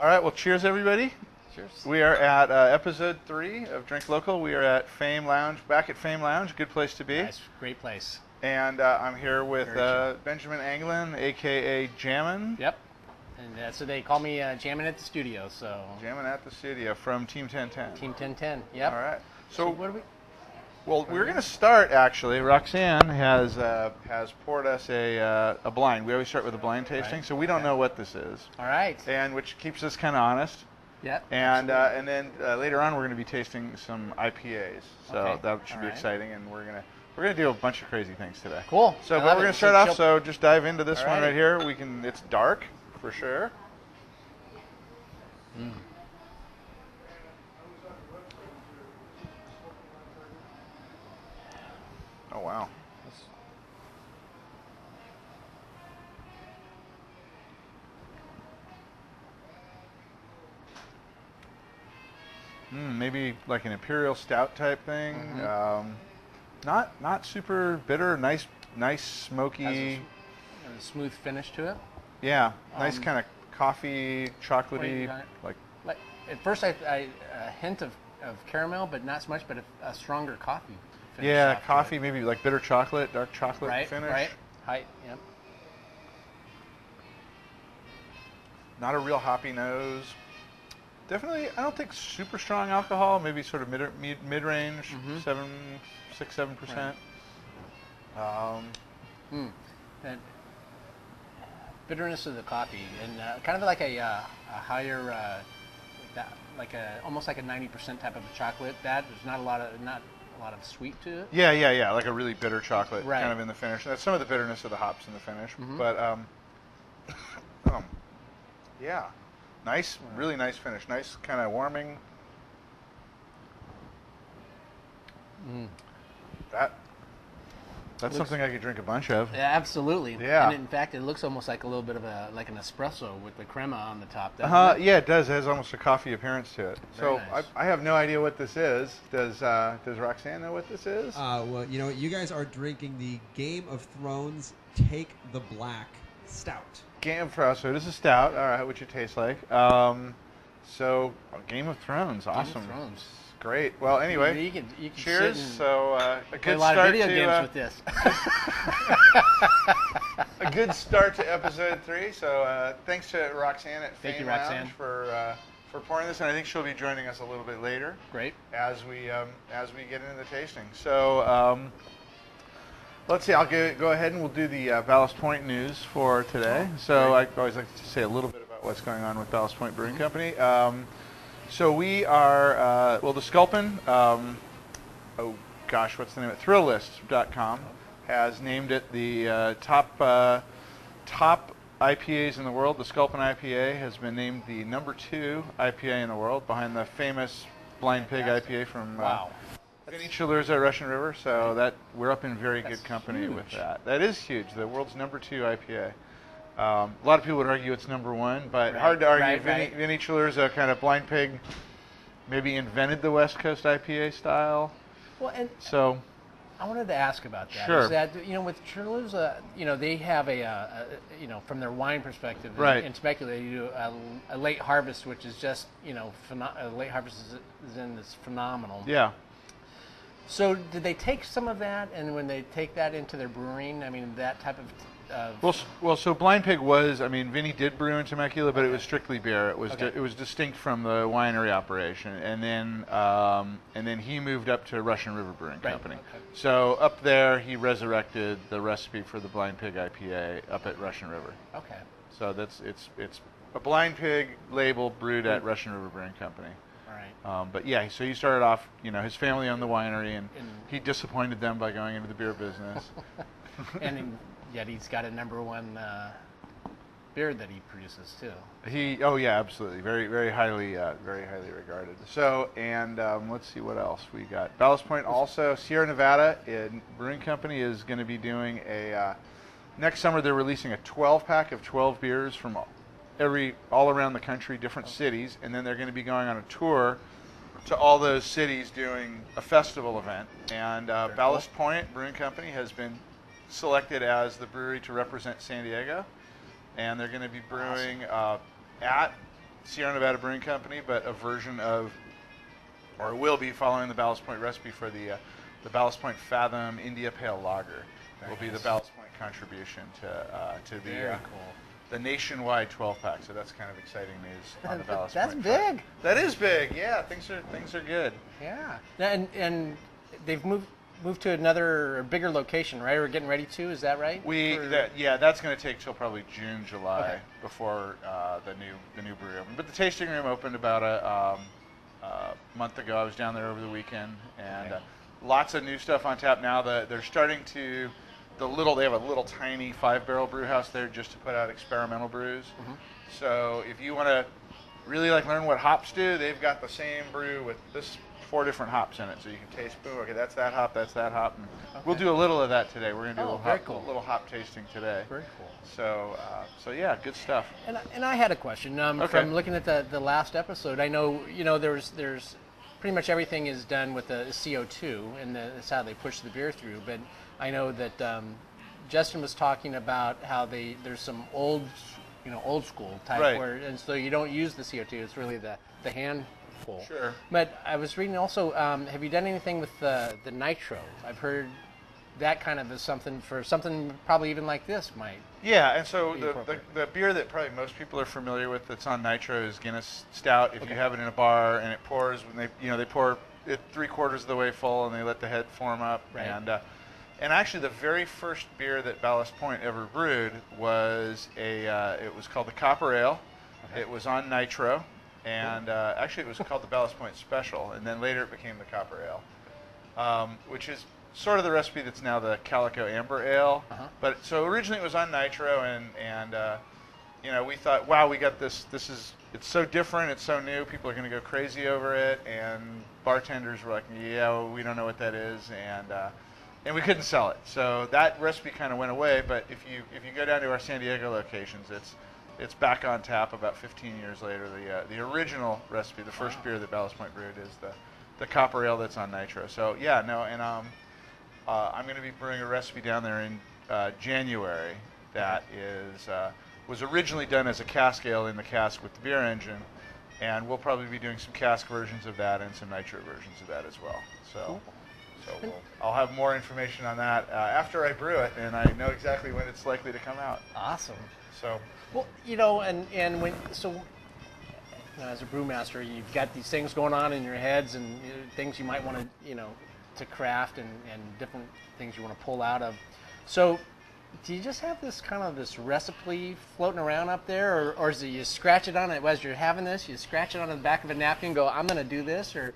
All right, well, cheers, everybody. Cheers. We are at uh, episode three of Drink Local. We are at Fame Lounge, back at Fame Lounge, good place to be. Nice, great place. And uh, I'm here with uh, Benjamin Anglin, aka Jamin. Yep. And uh, so they call me uh, jamming at the studio. So Jamin at the studio from Team 1010. Team 1010. Yep. All right. So, So, what are we? Well, we're going to start actually. Roxanne has uh, has poured us a uh, a blind. We always start with a blind tasting, Right. so we don't Okay. know what this is, All right. and which keeps us kind of honest. Yep. And uh, and then uh, later on, we're going to be tasting some IPAs. So Okay. that should All be right. exciting, and we're gonna we're gonna do a bunch of crazy things today. cool. So, but we're gonna start off. So just dive into this one Alrighty. right here. We can. It's dark for sure. Mm. Oh wow. Mm, maybe like an imperial stout type thing. Mhm. Um, not not super bitter. Nice nice smoky. Has a, a smooth finish to it. yeah, nice um, kind of coffee, chocolatey. Like Like at first, I, I a hint of, of caramel, but not so much. But a, a stronger coffee. Finish yeah, off coffee. Maybe like bitter chocolate, dark chocolate Right. finish. Right. Height. Yep. Not a real hoppy nose. Definitely, I don't think super strong alcohol. Maybe sort of mid mid mid range, Mhm. seven, six, seven percent. Um, Mm. And bitterness of the coffee, and uh, kind of like a, uh, a higher, uh, like that, like a almost like a ninety percent type of a chocolate. That there's not a lot of not a lot of sweet to it. yeah, yeah, yeah, like a really bitter chocolate Right. kind of in the finish. That's some of the bitterness of the hops in the finish, Mhm. but um, um, yeah, nice, really nice finish. Nice kind of warming. Mm. That that's Looks- something I could drink a bunch of. Yeah, absolutely. Yeah. And in fact, it looks almost like a little bit of a like an espresso with the crema on the top. doesn't Uh, it? yeah, it does. It has almost a coffee appearance to it. Very so nice. I, I have no idea what this is. Does uh, Does Roxanne know what this is? Uh, well, you know, you guys are drinking the Game of Thrones Take the Black Stout. Game of Thrones. So this is a stout. All right, what you taste like? Um, so Game of Thrones. Game of Awesome. Thrones. Great. Well, anyway, you can, you can cheers. So uh, a good a lot start of video to games uh, with this. a good start to episode three. So uh, thanks to Roxanne at Thank Fame you, Roxanne. Lounge for uh, for pouring this, and I think she'll be joining us a little bit later. Great. as we um, as we get into the tasting. So um, let's see. I'll go, go ahead and we'll do the uh, Ballast Point news for today. So I always like to say a little bit about what's going on with Ballast Point Brewing Company. Um, so we are uh, well, the Sculpin. Um, oh gosh, what's the name? of it? Thrillist.com has named it the uh, top uh, top IPAs in the world. The Sculpin IPA has been named the number two IPA in the world, behind the famous Blind Pig Fantastic. IPA from uh, Wow. Vinny Cilurzo, Russian River. So that we're up in very That's good company with that. That is huge. The world's number two IPA. Um, a lot of people would argue it's number one, but Right, hard to argue. right, Vinny, right. Vinny Cilurzo, kind of Blind Pig, maybe invented the West Coast IPA style. Well, and So I wanted to ask about that. Sure. Is that you know with Cilurzo, you know they have a, uh, a you know from their wine perspective, and- Right. And Temecula, they do a, a late harvest, which is just you know pheno- a late harvest is, is in this phenomenal. yeah. So did they take some of that, and when they take that into their brewing, I mean that type of. Uh, Well, well, so Blind Pig was. I mean, Vinny did brew in Temecula, but it was strictly beer. It was Okay. di- it was distinct from the winery operation, and then um, and then he moved up to Russian River Brewing Right, Company. okay. So up there, he resurrected the recipe for the Blind Pig IPA up at Russian River. okay. So that's it's it's a Blind Pig label brewed at Russian River Brewing Company. Right. Um, but yeah, so he started off. You know, his family owned the winery, and And- he disappointed them by going into the beer business. and yet he's got a number one uh, beer that he produces too. He, oh yeah, absolutely, very, very highly, uh, very highly regarded. So, and um, let's see what else we got. Ballast Point also, Sierra Nevada in Brewing Company is going to be doing a uh, next summer. They're releasing a 12 pack of 12 beers from all- every all around the country, different cities, and then they're going to be going on a tour to all those cities doing a festival event. And uh, Ballast Point Brewing Company has been selected as the brewery to represent San Diego, and they're going to be brewing uh, at Sierra Nevada Brewing Company, but a version of, or will be following the Ballast Point recipe for the uh, the Ballast Point Fathom India Pale Lager. Very will be the. Ballast Point contribution to uh, to the uh, cool. the nationwide 12 pack. So that's kind of exciting news on the Ballast That's Point. big. front. That is big. Yeah, things are things are good. Yeah. And and they've moved moved to another bigger location, right? We're getting ready to. Is that right? We that, yeah, that's going to take till probably June, July Okay. before uh, the new the new brewery opened. But the tasting room opened about a um, uh, month ago. I was down there over the weekend, and Okay. uh, lots of new stuff on tap now. The, they're starting to the little they have a little tiny five barrel brew house there just to put out experimental brews. Mm-hmm. So if you want to really like learn what hops do, they've got the same brew with this four different hops in it, so you can taste. Boom, okay, that's that hop, that's that hop. And We'll do a little of that today. We're gonna do a Oh, little hop, cool. little hop tasting today. Very cool. So, uh, so yeah, good stuff. And I, and I had a question um, Okay. from looking at the, the last episode. I know you know there's there's pretty much everything is done with the CO2, and the, that's how they push the beer through. But I know that um, Justin was talking about how they there's some old you know old school type Right. where and so you don't use the CO2. It's really the the hand pull. Sure. But I was reading also. Um, have you done anything with the the nitro? I've heard that kind of is something for something probably even like this might. Yeah, and so the, the, the beer that probably most people are familiar with that's on nitro is Guinness Stout. If Okay. you have it in a bar and it pours when they you know they pour it three quarters of the way full and they let the head form up Right. and uh, and actually the very first beer that Ballast Point ever brewed was a uh, it was called the Copper Ale. It was on nitro and uh, actually it was called the Ballast Point Special and then later it became the Copper Ale. um, which is sort of the recipe that's now the Calico Amber Ale. Uh-huh. But so originally it was on nitro, and and uh, you know we thought, wow, we got this. This is it's so different. It's so new. People are going to go crazy over it. And bartenders were like, yeah, we don't know what that is, and uh, and we couldn't sell it. So that recipe kind of went away. But if you if you go down to our San Diego locations, it's it's back on tap about 15 years later. The uh, the original recipe, the first Wow. beer that Ballast Point brewed, is the the copper ale that's on nitro. So yeah, no, and um, uh, I'm going to be brewing a recipe down there in uh, January that is uh, was originally done as a cask ale in the cask with the beer engine, and we'll probably be doing some cask versions of that and some nitro versions of that as well. So. Cool. So we'll, I'll have more information on that uh, after I brew it, and I know exactly when it's likely to come out. Awesome. So Well, you know, and and when so, you know, as a brewmaster, you've got these things going on in your heads and you know, things you might want to, you know, to craft and and different things you want to pull out of. So, do you just have this kind of this recipe floating around up there, or, or is it you scratch it on it as you're having this, you scratch it on the back of a napkin, go, I'm going to do this, or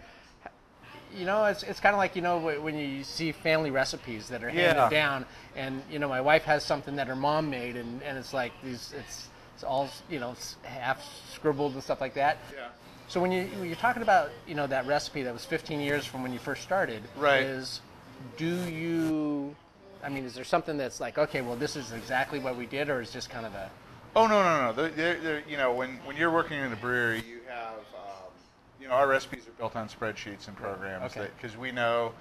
you know, it's, it's kind of like, you know, when you see family recipes that are handed Yeah. down, and, you know, my wife has something that her mom made, and, and it's like these, it's, it's all, you know, half scribbled and stuff like that. yeah. So when, you, when you're talking about, you know, that recipe that was 15 years from when you first started, Right. is do you, I mean, is there something that's like, okay, well, this is exactly what we did, or is just kind of a, Oh no no no! They're, they're- you know when when you're working in a brewery, you have um, you know our recipes are built on spreadsheets and programs Okay. because we know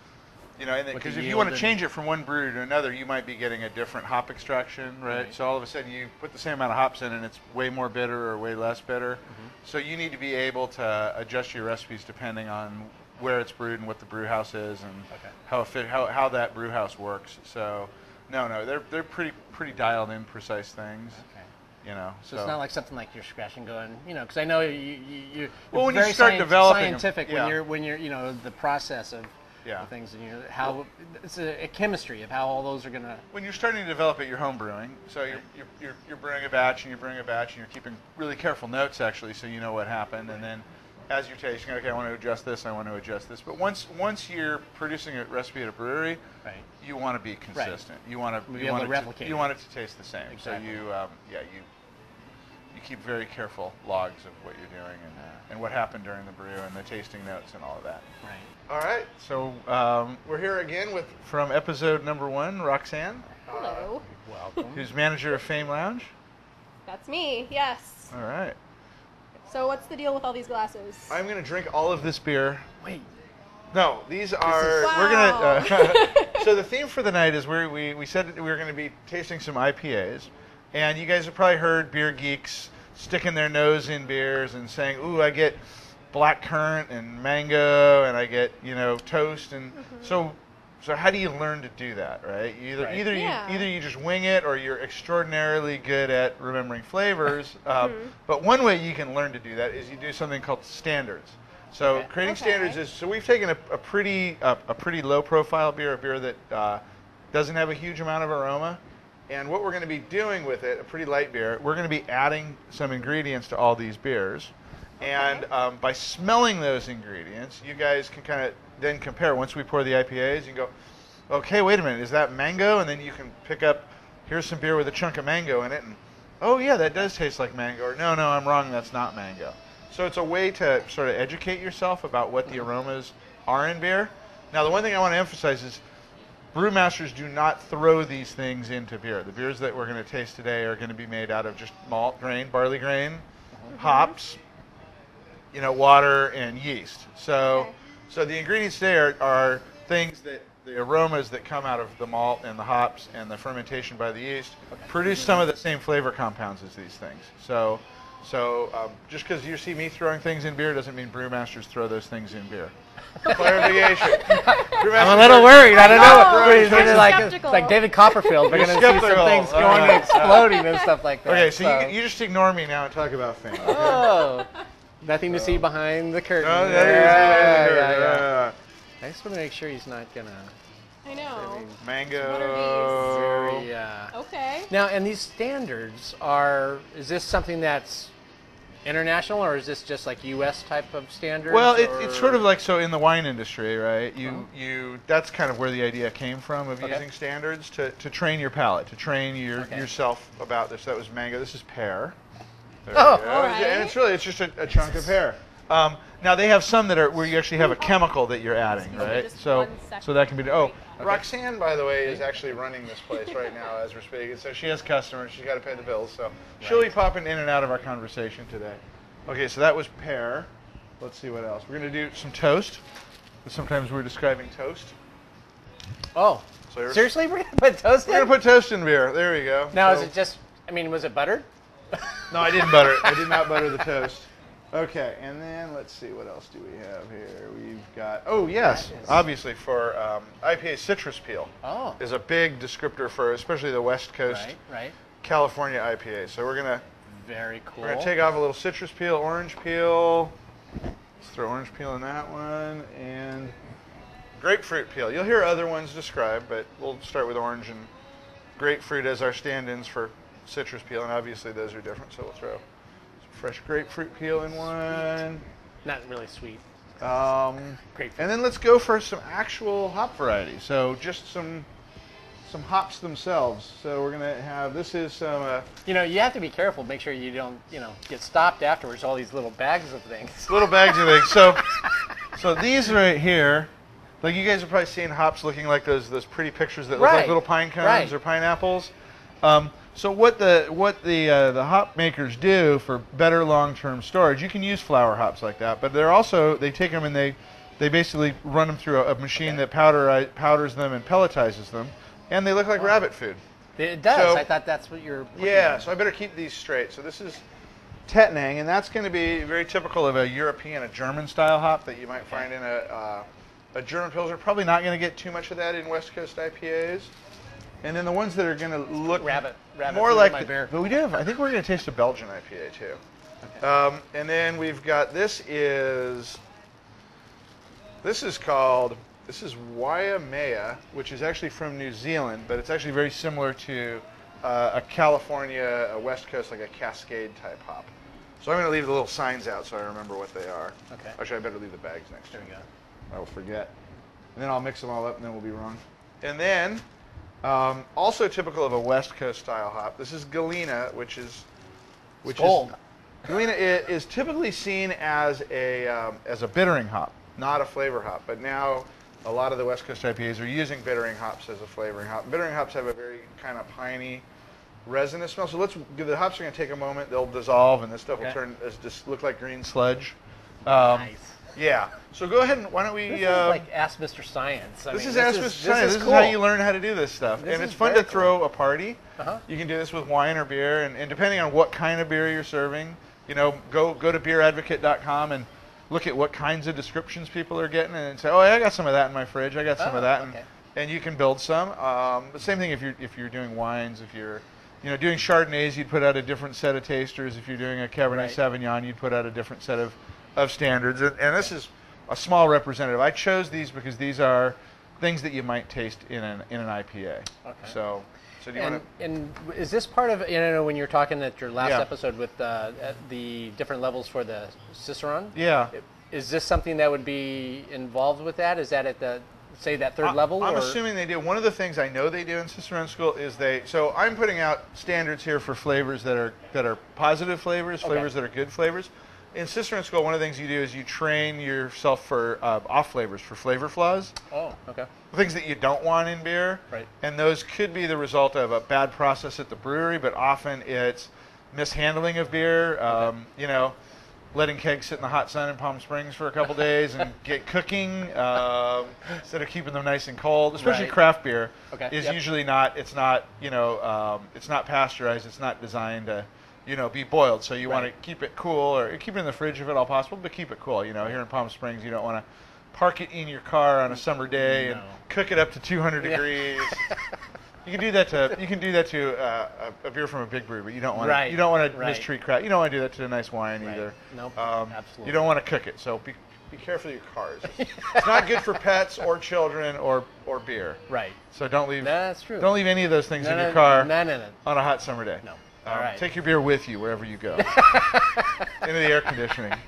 you know because if you want to change it from one brewery to another, you might be getting a different hop extraction, right? Right. So all of a sudden you put the same amount of hops in and it's way more bitter or way less bitter. Mm-hmm. So you need to be able to adjust your recipes depending on where it's brewed and what the brew house is and Okay. how, fit, how how that brew house works. So no no they're they're pretty pretty dialed in precise things. okay. You know, So, it's not like something like you're scratching, going, you know, because I know you, you, you you're Well, when you very start scien- developing scientific yeah. when you're when you're you know the process of Yeah. the things and you know, how it's a, a chemistry of how all those are gonna. when you're starting to develop it, you're home brewing. So you're, you're, you're, you're brewing a batch and you're brewing a batch and you're keeping really careful notes actually, so you know what happened. And then as you're tasting, okay, I want to adjust this, I want to adjust this. But once once you're producing a recipe at a brewery, Right. You want to be consistent. You want to Be you able want to it replicate you want it to taste the same. Exactly. So you um, yeah you you keep very careful logs of what you're doing and, Yeah. and what happened during the brew and the tasting notes and all of that. Right. All right, so um, we're here again with from episode number one, Roxanne, Hello. Welcome. who's manager of Fame Lounge. That's me, yes. All right, So, what's the deal with all these glasses? I'm gonna drink all of this beer. Wait. No, these are Wow. we're gonna. Uh, so the theme for the night is we we we said we were gonna be tasting some IPAs, and you guys have probably heard Beer Geeks sticking their nose in beers and saying, "Ooh, I get black currant and mango, and I get you know toast." And so, so how do you learn to do that, right? Either Right. either Yeah. you either you just wing it, or you're extraordinarily good at remembering flavors. Um, But one way you can learn to do that is you do something called standards. So Okay. creating Okay. standards is so we've taken a, a pretty a, a pretty low profile beer, a beer that uh, doesn't have a huge amount of aroma. And what we're going to be doing with it, a pretty light beer, we're going to be adding some ingredients to all these beers. And um, by smelling those ingredients, you guys can kind of then compare. Once we pour the IPAs, you can go, okay, wait a minute, is that mango? And then you can pick up, here's some beer with a chunk of mango in it, and oh yeah, that does taste like mango. Or no, no, I'm wrong, that's not mango. So it's a way to sort of educate yourself about what the aromas are in beer. Now, the one thing I want to emphasize is brewmasters do not throw these things into beer. The beers that we're going to taste today are going to be made out of just malt grain, barley grain, mm-hmm. hops, you know, water and yeast. So, Okay. so the ingredients there are things that the aromas that come out of the malt and the hops and the fermentation by the yeast produce some of the same flavor compounds as these things. So, so um, just because you see me throwing things in beer doesn't mean brewmasters throw those things in beer. Clarification. I'm a little worried. I don't know. Right. We're gonna like, Skeptical. like David Copperfield. We're You're going to see some skeptical. things All going right. and exploding and stuff like that. Okay, so, You, you just ignore me now and talk about fame. okay? Oh, nothing to see behind the curtain. Oh, yeah, yeah, yeah, yeah, yeah, yeah. I just want to make sure he's not gonna. I know. Mango. Very, uh, Okay. Now, and these standards are. Is this something that's international, or is this just like U.S. type of standards? Well, it, it's sort of like so in the wine industry, right? You you that's kind of where the idea came from of Okay. using standards to, to train your palate, to train your Okay. yourself about this. That was mango. This is pear. There Oh. All And it's really it's just a, a chunk of pear. Um, now they have some that are where you actually have a chemical that you're adding, right? just So so that can be oh. Okay. Roxanne, by the way, is actually running this place right now as we're speaking. So she has customers. She's got to pay the bills. So she'll be popping in and out of our conversation today. Okay, so that was pear. Let's see what else. We're going to do some toast. Sometimes we're describing toast. Oh, So seriously, we're gonna put toast In? We're in? going to put toast in beer. There we go. now, is it just? I mean, was it buttered? No, I didn't butter it. I did not butter the toast. Okay, and then let's see what else do we have here. We've got oh yes, obviously for um, IPA citrus peel Oh, is a big descriptor for especially the West Coast right, right. California IPA. So we're gonna Very cool. we're gonna take off a little citrus peel, orange peel. Let's throw orange peel in that one and grapefruit peel. You'll hear other ones described, but we'll start with orange and grapefruit as our stand-ins for citrus peel, and obviously those are different. So we'll throw fresh grapefruit peel in one. Not really sweet. Um, Grapefruit. and then let's go for some actual hop variety. So just some some hops themselves. So we're gonna have this is some. Uh, You know, you have to be careful. Make sure you don't, you know, get stopped afterwards. All these little bags of things. little bags of things. So, so these right here, like you guys have probably seen hops looking like those those pretty pictures that look like little pine cones Right. or pineapples. Um, so what the what the uh, the hop makers do for better long-term storage, you can use flower hops like that, but they're also they take them and they they basically run them through a, a machine that powder powders them and pelletizes them, and they look like rabbit food. It does. So- I thought that's what you're. Yeah, at. so I better keep these straight. So this is Tettnang, and that's going to be very typical of a European, a German style hop that you might find in a uh, a German Pilsner. Probably not going to get too much of that in West Coast IPAs. And then the ones that are going to look Rabbit- rabbit more like, my the- beer. but we do have. I think we're going to taste a Belgian IPA too. Um, and then we've got this is this is called this is Waimea, which is actually from New Zealand, but it's actually very similar to uh, a California, a West Coast, like a Cascade type hop. So I'm going to leave the little signs out so I remember what they are. Okay. Actually, I better leave the bags next to There we go. I will forget. And then I'll mix them all up, and then we'll be wrong. And then, um, also typical of a West Coast style hop, this is Galena, which is which Skull. is Galena i- is typically seen as a um, as a bittering hop, not a flavor hop. But now a lot of the West Coast IPAs are using bittering hops as a flavoring hop. Bittering hops have a very kind of piney, resinous smell. So let's the hops are going to take a moment. They'll dissolve, and this stuff will turn as just look like green sludge. Um, Nice. Yeah. So go ahead and why don't we? This is uh, like Ask Mr. Science. I this mean, is Ask Mr. This Science. is This is how you learn how to do this stuff, This and it's fun to throw a party. Uh-huh. You can do this with wine or beer, and, and depending on what kind of beer you're serving, you know, go go to beeradvocate.com and look at what kinds of descriptions people are getting, and say, oh, yeah, I got some of that in my fridge. I got some Oh, of that, and, and you can build some. Um, the same thing if you're if you're doing wines, if you're you know, doing Chardonnays, you'd put out a different set of tasters. If you're doing a Cabernet Right. Sauvignon, you'd put out a different set of, of standards. And, and this is a small representative. I chose these because these are things that you might taste in an in an IPA. Okay. So, so do you And, want and is this part of you know when you were talking at your last Yeah. episode with uh, the different levels for the Cicerone? Yeah. Is this something that would be involved with that? Is that at the say that third I- level? I'm or? assuming they do. One of the things I know they do in Cicerone School is they. So I'm putting out standards here for flavors that are that are positive flavors, Okay. flavors that are good flavors. In Cicerone School, one of the things you do is you train yourself for uh, off flavors, for flavor flaws. Oh, okay. things that you don't want in beer. Right. And those could be the result of a bad process at the brewery, but often it's mishandling of beer. Um, you know, letting kegs sit in the hot sun in Palm Springs for a couple days and get cooking um, instead of keeping them nice and cold. Especially Right. craft beer Okay, is yep. usually not. It's not. You know, um, it's not pasteurized. It's not designed to. You know, be boiled. So you want to keep it cool, or keep it in the fridge if at all possible, but keep it cool. You know, here in Palm Springs, you don't want to park it in your car on a summer day and cook it up to 200 Yeah. degrees. you can do that to you can do that to uh, a, beer from a big brewery, but you don't want Right, to you don't want to right. mistreat crap. You don't want to do that to a nice wine Right. either. Nope, Um, absolutely. You don't want to cook it, so be be careful of your cars. it's not good for pets or children or or beer. Right. So don't leave No, that's true. don't leave any of those things No, in no, your car No, no, no. on a hot summer day. No. Um, All right. Take your beer with you wherever you go. Into the air conditioning.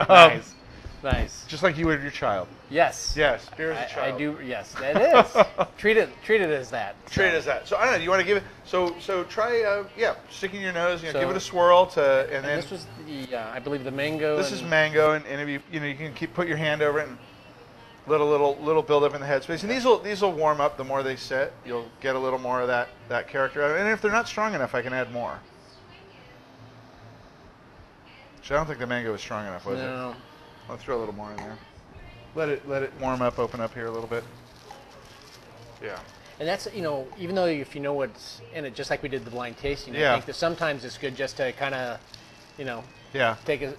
Um, Nice. Nice. Just like you would your child. Yes. Yes, beer is a I, I child. do. Yes, that is. treat it. Treat it as that. Treat So- it as that. So I don't know. Do you want to give it? So so try uh, yeah, sticking your nose. You know, So- give it a swirl to, and, And then this was the, uh, I believe, the mango. this is mango, and, and you you know you can keep put your hand over it and little little build up in the headspace, and these will these will warm up the more they sit. You'll get a little more of that that character out of it. And if they're not strong enough, I can add more. So I don't think the mango was strong enough, was it? No. I'll throw a little more in there. Let it let it warm up, open up here a little bit. Yeah. And that's you know, even though if you know what's in it, just like we did the blind tasting, Yeah. I think that sometimes it's good just to kind of, you know, Yeah. take a,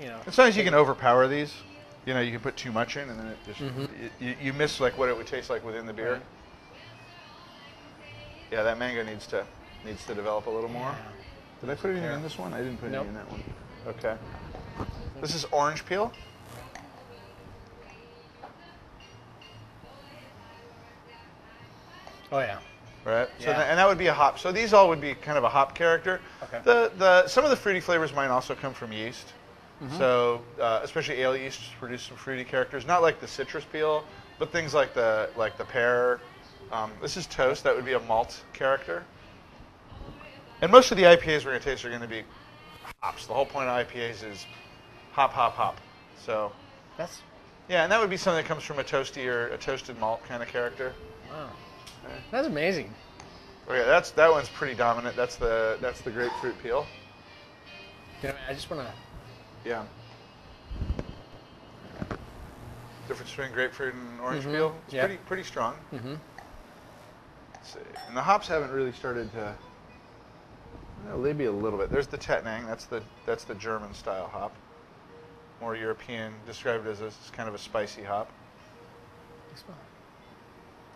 you know. And sometimes you can overpower these. You know, you can put too much in, and then it just Mhm. y- you, you miss like what it would taste like within the beer. Right. Yeah, that mango needs to needs to develop a little more. Yeah. Did I put anything Yeah. in this one? I didn't put Nope. anything in that one. Okay. This is orange peel. Oh yeah. Right. So Yeah. and that would be a hop. So these all would be kind of a hop character. Okay. The the some of the fruity flavors might also come from yeast. Mm-hmm. So uh, especially ale yeast produce some fruity characters. Not like the citrus peel, but things like the like the pear. Um, this is toast. That would be a malt character. And most of the IPAs we're going to taste are going to be hops. The whole point of IPAs is hop, hop, hop. So That's yeah, and that would be something that comes from a toasty or a toasted malt kind of character. wow. That's amazing. Okay, that's that one's pretty dominant. That's the that's the grapefruit peel. You know, I just want to. Yeah. Difference between grapefruit and orange Mhm, peel. It's yeah. pretty pretty strong. hmm Let's see. And the hops haven't really started to. Maybe a little bit. There's the Tettnang. That's the that's the German style hop. More European, described as a, kind of a spicy hop.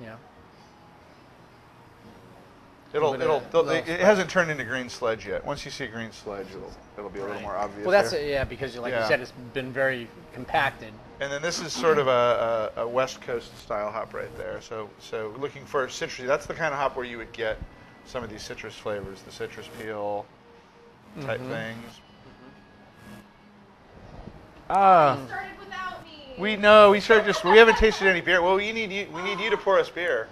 Yeah. It'll But, it'll uh, they'll- it hasn't turned into green sledge yet. Once you see green sledge, it'll it'll be a little Right. more obvious. Well, that's there. it, yeah, because like Yeah. you said, it's been very compacted. And then this is sort of a, a, a West Coast style hop right there. So so looking for citrusy. That's the kind of hop where you would get some of these citrus flavors, the citrus peel type Mhm. things. Ah, Started without me. we know we started just we haven't tasted any beer. Well, we need you we need you to pour us beer.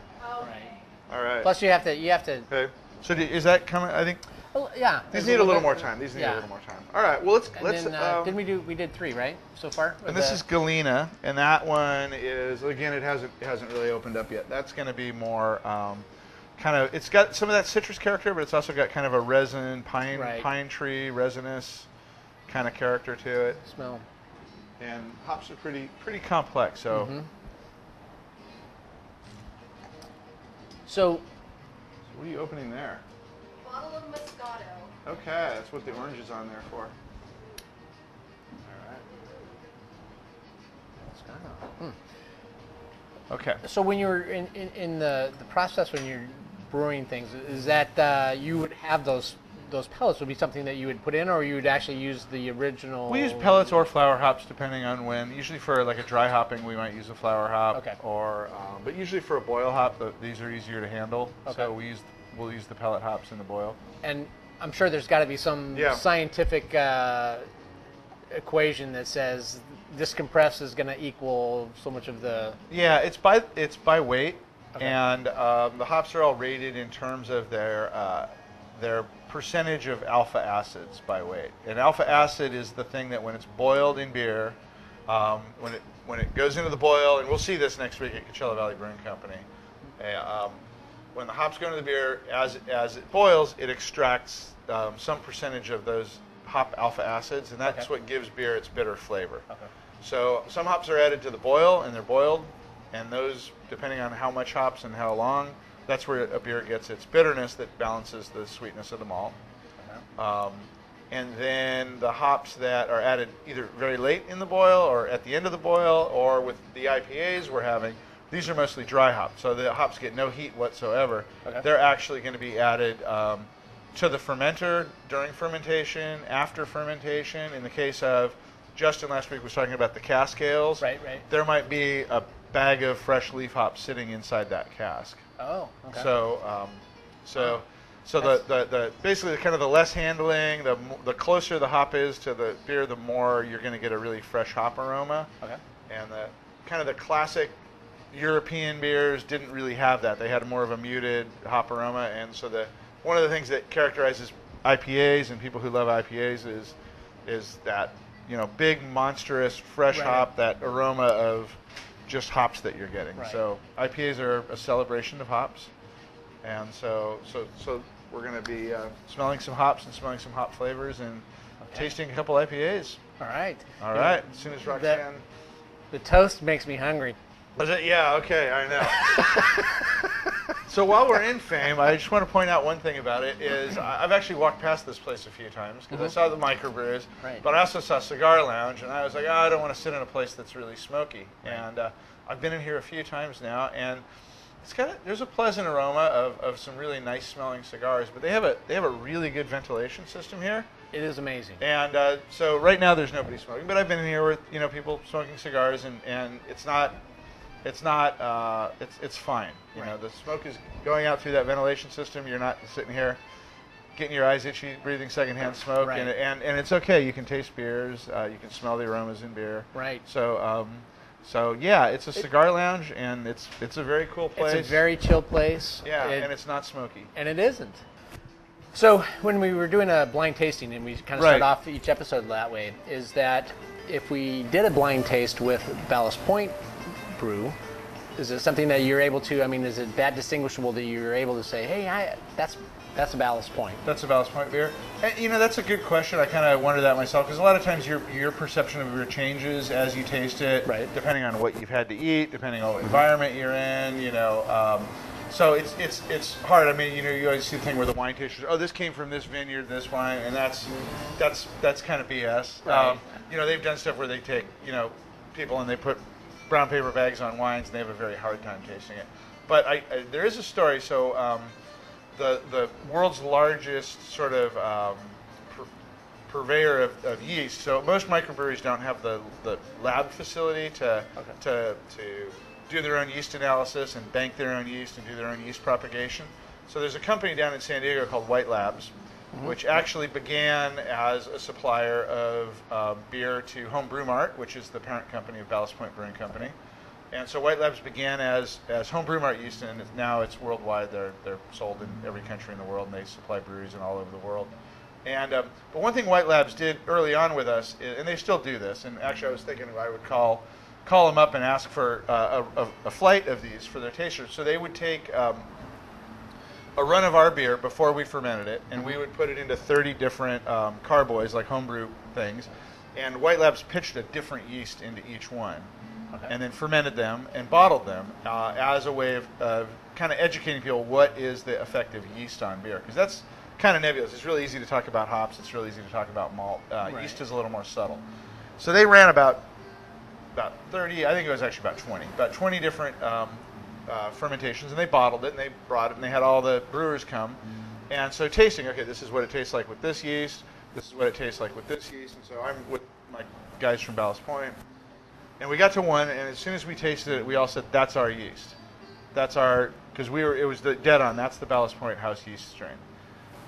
Oh. All right. Plus, you have to you have to. Okay. So do, is that coming? I think Well, yeah. these need a little more time. These need yeah. a little more time. All right. Well, let's And let's. then, uh, um, didn't we do? We did three, right? So far. And this the- is Galena, and that one is again it hasn't it hasn't really opened up yet. That's going to be more um, kind of it's got some of that citrus character, but it's also got kind of a resin pine Right. pine tree resinous kind of character to it. smell. and hops are pretty pretty complex. So Mhm. So, what are you opening there? Bottle of Moscato. Okay, that's what the orange is on there for. All right. Okay. so when you're in, in, in the, the process when you're brewing things, is that uh, you would have those those pellets would be something that you would put in, or you would actually use the original? We use pellets or flower hops depending on when. Usually for like a dry hopping, we might use a flower hop. Okay. Or, um, but usually for a boil hop, the, these are easier to handle. Okay. So we use we'll use the pellet hops in the boil. And I'm sure there's got to be some Yeah. scientific uh, equation that says this compress is going to equal so much of the. Yeah, it's by it's by weight, Okay. and um, the hops are all rated in terms of their uh, their percentage of alpha acids by weight. And alpha acid is the thing that when it's boiled in beer, um, when it when it goes into the boil, and we'll see this next week at Coachella Valley Brewing Company. uh, um, when the hops go into the beer, as as it boils, it extracts um, some percentage of those hop alpha acids, and that's Okay. what gives beer its bitter flavor. Okay. So some hops are added to the boil and they're boiled, and those, depending on how much hops and how long, that's where a beer gets its bitterness that balances the sweetness of the malt. Um, and then the hops that are added either very late in the boil or at the end of the boil, or with the IPAs we're having, these are mostly dry hops, so the hops get no heat whatsoever. Okay. They're actually going to be added um, to the fermenter during fermentation, after fermentation. In the case of Justin last week was talking about the cask ales. Right, right. There might be a bag of fresh leaf hops sitting inside that cask. Oh, okay. So, um, so, so the, the, the basically kind of the less handling, the the closer the hop is to the beer, the more you're going to get a really fresh hop aroma. okay. And the kind of the classic European beers didn't really have that. They had more of a muted hop aroma, and so the one of the things that characterizes IPAs and people who love IPAs is is that you know big monstrous fresh Right. hop, that aroma of just hops that you're getting. Right. So IPAs are a celebration of hops, and so so so we're going to be uh, smelling some hops and smelling some hop flavors and Okay. tasting a couple IPAs. All right. All right, as soon as Roxanne. That- The toast makes me hungry. Was it? Yeah, okay, I know. so while we're in fame, I just want to point out one thing about it is I- I've actually walked past this place a few times because I saw the microbrews, Right. but I also saw Cigar Lounge, and I was like, oh, I don't want to sit in a place that's really smoky. And uh, I've been in here a few times now, and it's got a, there's a pleasant aroma of, of some really nice smelling cigars, but they have a they have a really good ventilation system here. It is amazing. And uh, so right now there's nobody smoking, but I've been in here with you know people smoking cigars, and, and it's not it's not uh, it's it's fine. You know the smoke is going out through that ventilation system. You're not sitting here getting your eyes itchy, breathing secondhand smoke, Right. and, and and it's okay. You can taste beers, uh, you can smell the aromas in beer. Right. So um, so yeah, it's a cigar lounge, and it's it's a very cool place. It's a very chill place. yeah, It- and it's not smoky. and it isn't. So when we were doing a blind tasting, and we kind of Right. start off each episode that way, is that if we did a blind taste with Ballast Point brew, is it something that you're able to? I mean, is it that distinguishable that you're able to say, "Hey, I, that's that's a Ballast Point"? That's a Ballast Point beer. And, you know, that's a good question. I kind of wonder that myself because a lot of times your your perception of beer changes as you taste it, Right. depending on what you've had to eat, depending on what environment you're in. You know, um, so it's it's it's hard. I mean, you know, you always see the thing where the wine tasters, oh, this came from this vineyard, this wine, and that's that's that's kind of BS. Right. Um, you know, they've done stuff where they take you know people and they put brown paper bags on wines, and they have a very hard time tasting it. But I, I, there is a story. So. Um, the the world's largest sort of um, pur- purveyor of, of yeast. So most microbreweries don't have the, the lab facility to Okay. to to do their own yeast analysis and bank their own yeast and do their own yeast propagation. So there's a company down in San Diego called White Labs, which actually began as a supplier of uh, beer to Home Brew Mart, which is the parent company of Ballast Point Brewing Company. And so White Labs began as, as Home Brew Mart yeast, and now it's worldwide. They're, they're sold in every country in the world, and they supply breweries in all over the world. And um, but one thing White Labs did early on with us, i- and they still do this. And actually, I was thinking I would call call them up and ask for uh, a, a, a flight of these for their tasters. So they would take um, a run of our beer before we fermented it, and we would put it into 30 different um, carboys, like homebrew things, and White Labs pitched a different yeast into each one, Okay. and then fermented them and bottled them uh, as a way of, of kind of educating people what is the effect of yeast on beer, because that's kind of nebulous. It's really easy to talk about hops. It's really easy to talk about malt. Uh, Right. Yeast is a little more subtle. So they ran about about 30, I think it was actually about 20, about 20 different um, uh, fermentations, and they bottled it and they brought it and they had all the brewers come. And so tasting, okay, this is what it tastes like with this yeast, this is what it tastes like with this yeast, and so I'm with my guys from Ballast Point, and we got to one, and as soon as we tasted it, we all said, that's our yeast. That's our, because we were, it was the dead on, that's the Ballast Point house yeast strain.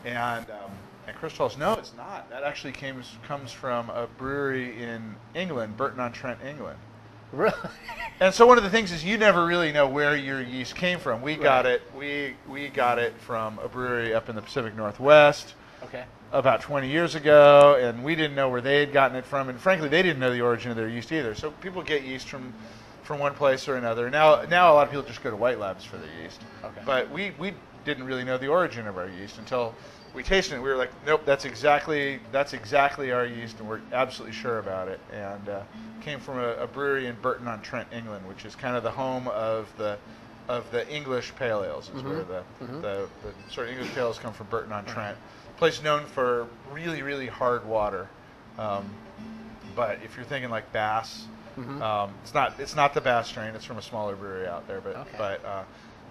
And, um, and Chris tells us, no, it's not. That actually came, comes from a brewery in England, Burton on Trent, England. Really? And so one of the things is you never really know where your yeast came from. We got it. We we got it from a brewery up in the Pacific Northwest okay. about 20 years ago, and we didn't know where they had gotten it from. And frankly, they didn't know the origin of their yeast either. So people get yeast from from one place or another. Now now a lot of people just go to White Labs for their yeast. Okay. But we we didn't really know the origin of our yeast until we tasted it. We were like, nope, that's exactly that's exactly our yeast, and we're absolutely sure about it. And uh, came from a, a brewery in Burton on Trent, England, which is kind of the home of the of the English pale ales. Is where the, the the sort of English pale ales come from Burton on Trent. Place known for really really hard water. Um, but if you're thinking like Bass, um, it's not it's not the Bass strain. It's from a smaller brewery out there. But Okay. but uh,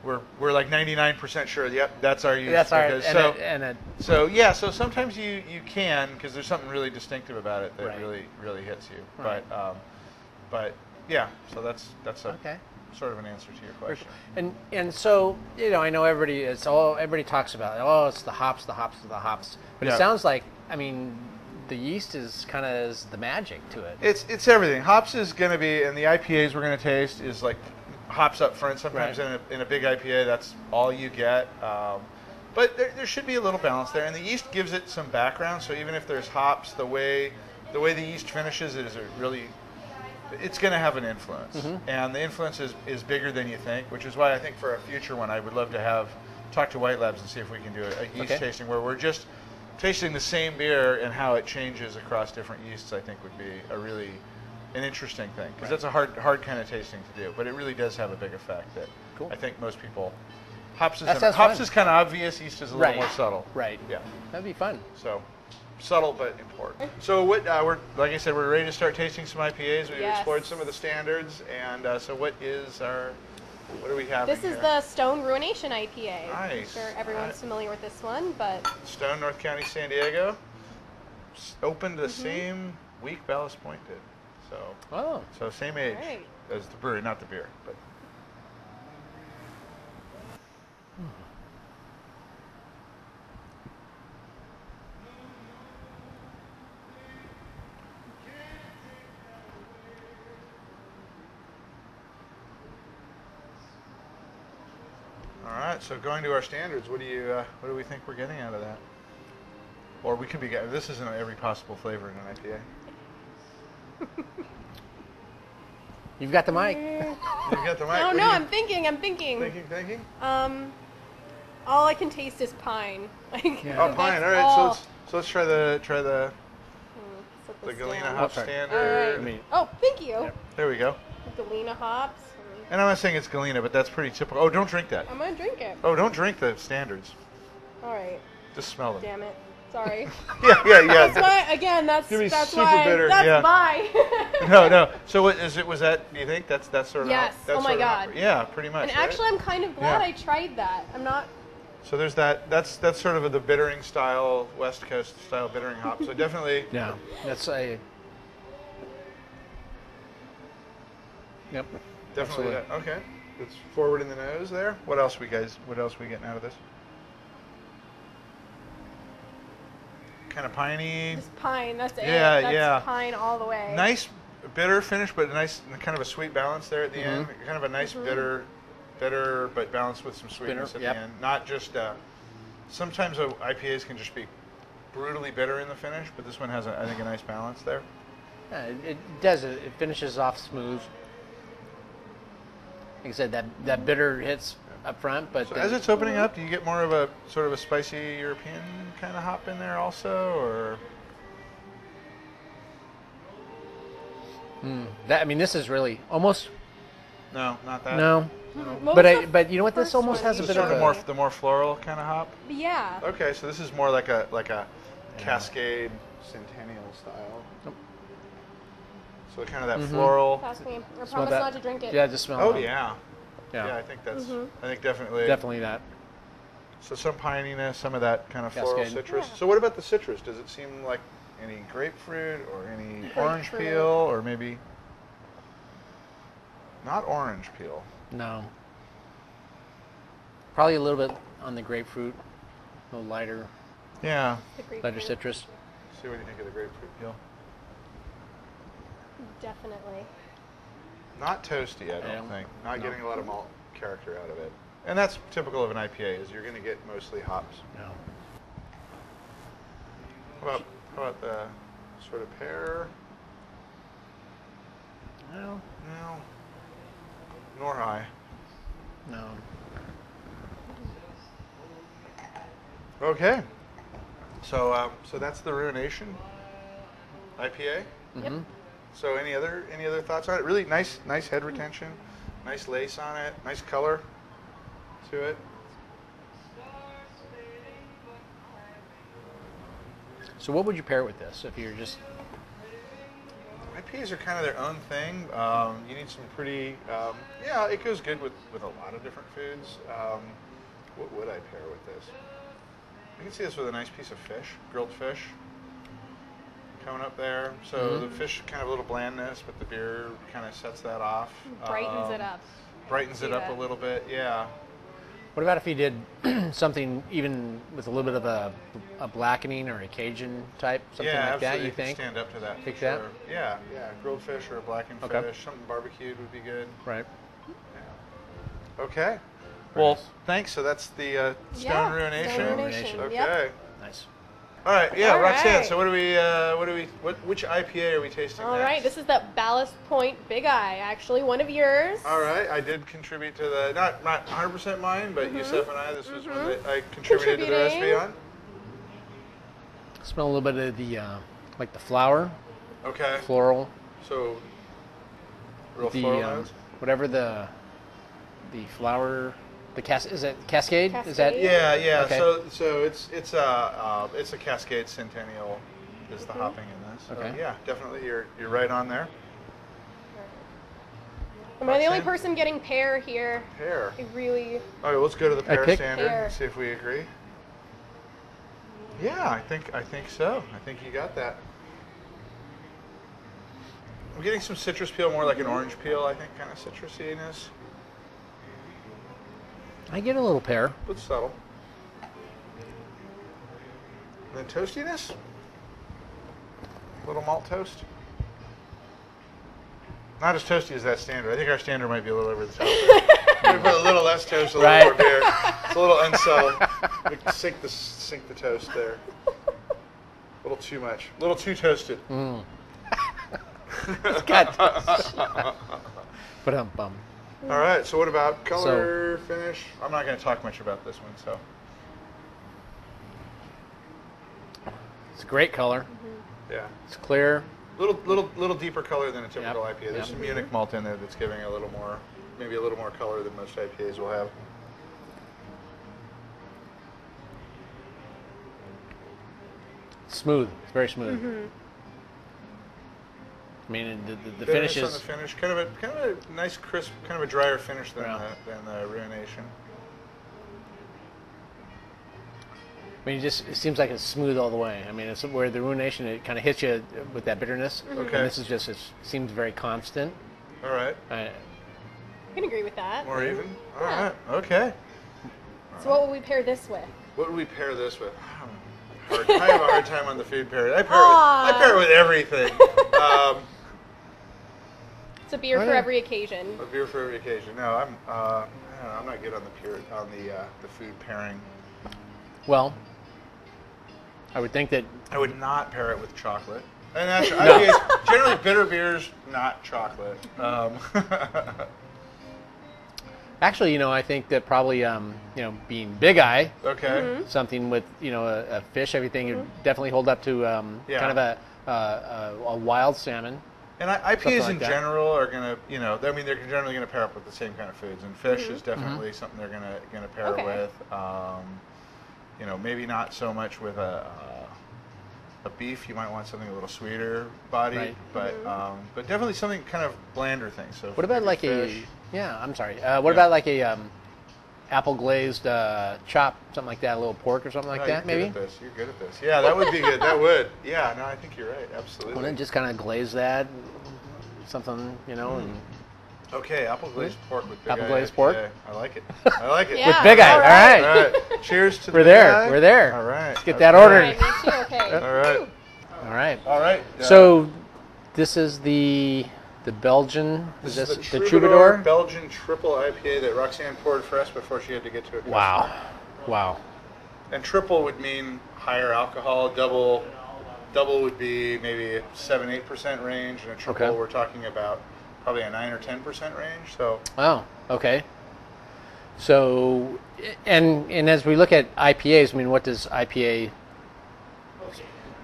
we're we're like 99% sure. Yep, that's our yeast. That's our because- and, so a, and a, so yeah. So sometimes you you can because there's something really distinctive about it that Right. really really hits you. Right. But um, but yeah. So that's that's a Okay. sort of an answer to your question. and and so you know I know everybody it's all everybody talks about it. oh it's the hops the hops the hops but Yeah. it sounds like I mean the yeast is kind of is the magic to it. It's it's everything. Hops is going to be, and the IPAs we're going to taste is like hops up front. Sometimes Right. in, a, in a big IPA, that's all you get. Um, but there, there should be a little balance there, and the yeast gives it some background. So even if there's hops, the way the way the yeast finishes it is a really it's going to have an influence, Mm-hmm. and the influence is, is bigger than you think. Which is why I think for a future one, I would love to have talk to White Labs and see if we can do a, a yeast Okay. tasting where we're just tasting the same beer and how it changes across different yeasts. I think would be a really an interesting thing because Right. that's a hard hard kind of tasting to do, but it really does have a big effect that Cool. I think most people. Hops is That sounds hops fun. is kind of obvious. Yeast is a little more subtle. Right. Yeah. That'd be fun. So subtle but important. So what uh, we're like I said, we're ready to start tasting some IPAs. We've Yes. explored some of the standards, and uh, so what is our what do we have? This is the Stone Ruination IPA. Nice. I'm sure everyone's Alright. familiar with this one, but Stone, North County, San Diego. S- Opened Mm-hmm. the same week Ballast Point did. So Oh. so same age Alright. as the brewery, not the beer, but. All right, so going to our standards, what do you, uh, what do we think we're getting out of that? Or we could be getting, this isn't every possible flavor in an IPA. You've got the mic. You've got the mic. oh what no, I'm thinking, I'm thinking. Thinking, thinking? Um, all I can taste is pine. Like, Yeah. Oh, pine. All right, all- so let's so let's try the try the Hmm, the Galena hop sorry. standard. Alright. Oh, thank you. Yep. There we go. Galena hops. And I'm not saying it's Galena, but that's pretty typical. Oh, don't drink that. I'm gonna drink it. Oh, don't drink the standards. All right. Just smell them. Damn it. Sorry. Yeah, yeah, yeah. that's why. Again, that's Gonna be that's super why. bitter, That's yeah. why. no, no. So what is it? Was that? Do you think that's that's sort of? Yes. That's Oh my sort of God. yeah, pretty much. And right? actually, I'm kind of glad Yeah. I tried that. I'm not. So there's that. That's that's sort of the bittering style, West Coast style bittering hop. So definitely. Yeah. That's a. Yep. Definitely. That. Okay. It's forward in the nose there. What else we guys? What else we getting out of this? Kind of piney. Just pine. That's it. Yeah, That's yeah. Pine all the way. Nice bitter finish, but a nice kind of a sweet balance there at the end. Mm-hmm. Kind of a nice bitter, bitter, but balanced with some sweetness Bitter, at yep. the end. Not just. Uh, sometimes uh, IPAs can just be brutally bitter in the finish, but this one has, a, I think, a nice balance there. Yeah, it, it does it. It finishes off smooth. Like I said, that that bitter hits up front, but So as it's opening up, do you get more of a sort of a spicy European kind of hop in there also, or? Hmm, that I mean, this is really almost No, not that. no. Hmm, what But I, but you know what? This almost has a bit is of sort a of more the more floral kind of hop. Yeah. Okay, so this is more like a like a Cascade Centennial style. So kind of that mm-hmm. floral. Pass me. I promise that. not to drink it. Yeah, just smell. Oh it. yeah. Yeah, Yeah, I think that's. Mhm. I think definitely. definitely that. So some pininess, some of that kind of floral Cascade. citrus. Yeah. So what about the citrus? Does it seem like any grapefruit or any orange Grapefruit. peel or maybe not orange peel? No. Probably a little bit on the grapefruit, a little lighter, Yeah. Lighter citrus. See what do you think of the grapefruit peel? Definitely. Not toasty, I don't Yeah. think. Not No. getting a lot of malt character out of it. And that's typical of an IPA is you're going to get mostly hops. No. How about how about the sort of pear? No. No. Nor I. No. Okay. So um, so that's the ruination IPA. hmm So any other any other thoughts on it? Really nice nice head retention, nice lace on it, nice color to it. So what would you pair with this if you're just IPAs are kind of their own thing. Um, you need some pretty, um, yeah, it goes good with, with a lot of different foods. Um, what would I pair with this? I can see this with a nice piece of fish, grilled fish, coming up there. So Mhm. the fish kind of a little blandness, but the beer kind of sets that off. Brightens Um, it up. Brightens it up that. a little bit, yeah. What about if you did something even with a little bit of a, a blackening or a Cajun type, something yeah, like that? You It could think? stand up to that? for Think that? Yeah, yeah. Grilled fish or a blackened Okay. fish, something barbecued would be good. Right. Yeah. Okay. Well, thanks. So that's the uh, Stone Yeah, Ruination. Stone Ruination. Okay. Yep. Nice. All right. Yeah, All Roxanne. right. So what do we? Uh, what do we? What? Which IPA are we tasting? All next? right, this is the Ballast Point Big Eye, actually one of yours. All right. I did contribute to the not not 100% mine, but Mm-hmm. Yuseff and I. This was one that I contributed to the recipe Contributing. on. Smell a little bit of the uh, like the flower, Okay. floral, So. Real the floral um, whatever the the flower, the cas is it Cascade? Is that Cascade? Yeah, yeah. Okay. So, so it's it's a uh, it's a Cascade Centennial, is the hopping in this. So, Okay. Yeah, definitely. You're you're right on there. Am I the only person getting pear here? Pear. I really. All right, let's go to the pear standard Pear. and see if we agree. Yeah, I think I think so. I think you got that. I'm getting some citrus peel, more like an orange peel. I think, kind of citrusiness, I get a little pear. but subtle. And then toastiness, A little malt toast. Not as toasty as that standard. I think our standard might be a little over the top. Maybe put a little less toast, a little Right. more beer. It's a little unsubtle. We sink the sink the toast there. A little too much. A little too toasted. Mm. Got But um bum. All right. So what about color finish? I'm not going to talk much about this one. So It's a great color. yeah, It's clear. little little little deeper color than a typical Yep, IPA. There's yep. some Munich malt in there that's giving a little more, maybe a little more color than most IPAs will have. Smooth. It's very smooth. Mm-hmm. I mean, the, the, the Bitterness finish on is the finish, kind of a kind of a nice crisp, kind of a drier finish than Yeah. the than the ruination. I mean, it just it seems like it's smooth all the way. I mean, it's where the ruination it kind of hits you with that bitterness. Okay. And this is just it seems very constant. All right, I, I can agree with that. more even. All Yeah. right, okay. So what would we pair this with? What would we pair this with? Hard, I have a hard time on the food pairing. I pair, it with, I pair it with everything. um, It's a beer Oh, for yeah. every occasion. a beer for every occasion. No, I'm uh, I don't know, I'm not good on the pure on the uh, the food pairing. well, I would think that I would not pair it with chocolate. And that's IPAs, generally bitter beers, not chocolate. Um, actually, you know, I think that probably um, you know being Big Eye, okay. Mm-hmm. something with you know a, a fish, everything would definitely hold up to um, Yeah. kind of a, uh, a a wild salmon. And I, IPAs Something in that. general are gonna, you know, I mean, they're generally gonna pair up with the same kind of foods, and fish Mm-hmm. is definitely something they're gonna gonna pair Okay. with. Um, you know, maybe not so much with a uh, a beef. You might want something a little sweeter body, Right. but um, but definitely something kind of blander thing. So What about like fish. a? Yeah, I'm sorry. Uh, what Yeah. about like a um, apple glazed uh, chop, something like that, a little pork or something like Oh, that, you're maybe? Good at this. You're good at this. Yeah, that would be good. That would. Yeah, no, I think you're right. Absolutely. Wouldn't it just kind of glaze that, something, you know, and Okay, apple glazed pork with big Apple eye glazed pork? IPA. I like it. I like it. Yeah. with big eye. all All right. right, All right. Cheers to the We're big there, eye. we're there. All right. Let's get that Okay. ordered. Alright, me too. Okay. All right. Whew. all right. All right. uh, So this is the the Belgian. this is is this the, Troubadour, troubadour? Belgian triple IPA that Roxanne poured for us before she had to get to it. Wow, wow. And triple would mean higher alcohol. Double, double would be maybe a seven, eight percent range, and a triple Okay. we're talking about probably a nine or ten percent range. So Wow. okay. So, and and as we look at IPAs, I mean, what does IPA?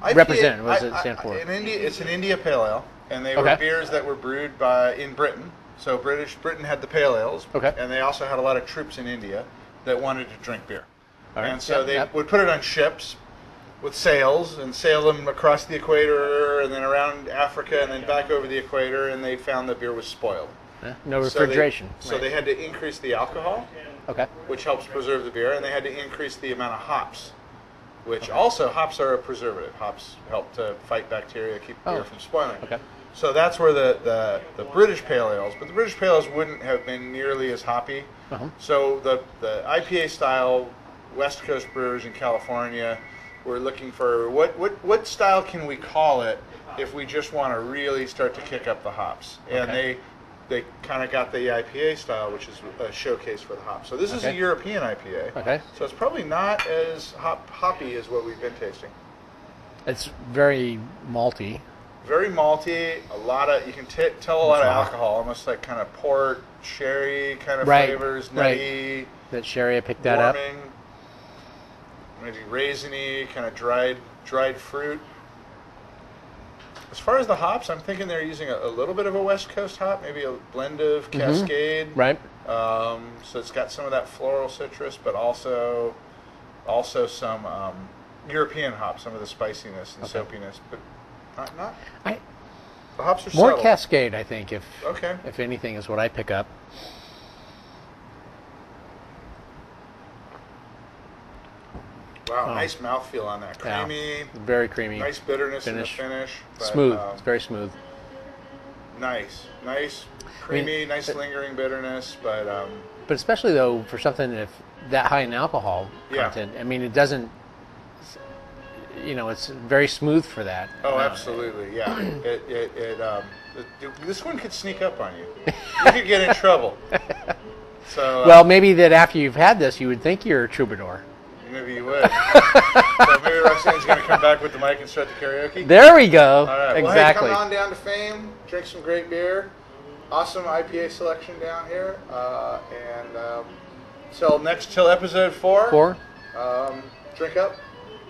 IPA Represent, what does it I- I- stand for? In India, it's an India Pale Ale, and they Okay. were beers that were brewed by in Britain. So British Britain had the pale ales, Okay. and they also had a lot of troops in India that wanted to drink beer, right. and so Yep, they yep. would put it on ships with sails and sail them across the equator and then around Africa and then back over the equator, and they found the beer was spoiled. Eh, No So they- refrigeration. So they had to increase the alcohol Okay. which helps preserve the beer, and they had to increase the amount of hops, which also hops are a preservative. Hops help to fight bacteria, keep beer Oh, from spoiling. okay. So that's where the, the, the British pale ales, but the British pale ales wouldn't have been nearly as hoppy. Uh-huh. So the, the IPA style West Coast brewers in California were looking for what, what, what style can we call it if we just want to really start to kick up the hops? And Okay. they they kind of got the IPA style, which is a showcase for the hops. So this is a European IPA. Okay. So it's probably not as hop, hoppy as what we've been tasting. It's very malty. Very malty, a lot of you can t- tell a lot of alcohol, almost like kind of port, sherry kind of Right, flavors, right. nutty, That sherry, I picked that up. warming, maybe raisiny, kind of dried dried fruit. As far as the hops, I'm thinking they're using a, a little bit of a West Coast hop, maybe a blend of Cascade. Mm-hmm. Right. Um, so it's got some of that floral citrus, but also also some um, European hops, some of the spiciness and soapiness, but not not I, the hops are more subtle. Cascade, I think, if Okay. if anything, is what I pick up. Wow, Oh. nice mouthfeel on that. Yeah. Creamy, Very creamy. nice bitterness Finish. in the finish. but, smooth. um, it's very smooth. nice, nice, mean, creamy, nice it- lingering bitterness, but um, But especially though for something if that high in alcohol Yeah. content, I mean, it doesn't. You know, it's very smooth for that. oh, Uh, absolutely, yeah. it, it, it um, it- this one could sneak up on you. You could get in trouble. So uh, Well, maybe that after you've had this, you would think you're a troubadour. maybe you would. so maybe Roxanne's going to come back with the mic and start the karaoke. There we go. All right. Exactly. Well, hey, come on down to Fame, drink some great beer. Awesome IPA selection down here. Uh, and um, till next, till episode four. Four. Um, drink up.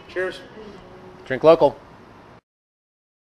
Cheers. Drink local.